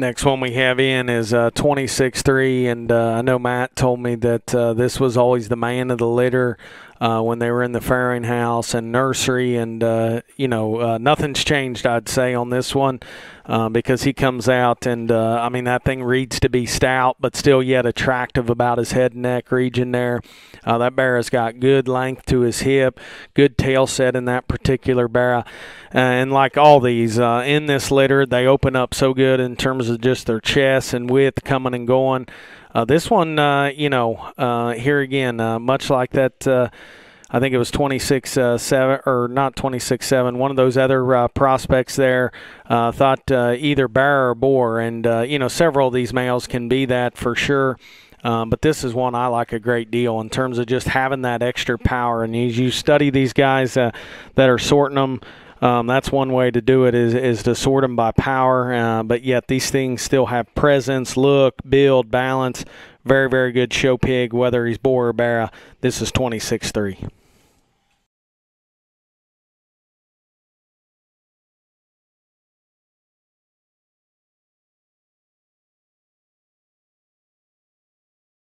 Next one we have in is uh, 26-3, and uh, I know Matt told me that uh, this was always the man of the litter uh, when they were in the farrowing house and nursery, and uh, you know uh, nothing's changed, I'd say, on this one uh, because he comes out and uh, I mean that thing reads to be stout, but still yet attractive about his head and neck region there. That barrow has got good length to his hip, good tail set in that particular barrow, and like all these in this litter, they open up so good in terms of just their chest and width coming and going. Uh, this one, uh, you know, uh, here again, uh, much like that, uh, I think it was 26 uh, 7, or not 26 7, one of those other prospects there thought either barrow or boar. And, you know, several of these males can be that for sure. Um, but this is one I like a great deal in terms of just having that extra power. And as you study these guys that are sorting them, um, that's one way to do it is, is to sort them by power, uh, but yet these things still have presence, look, build, balance. Very, very good show pig, whether he's boar or barrow. This is 26 3.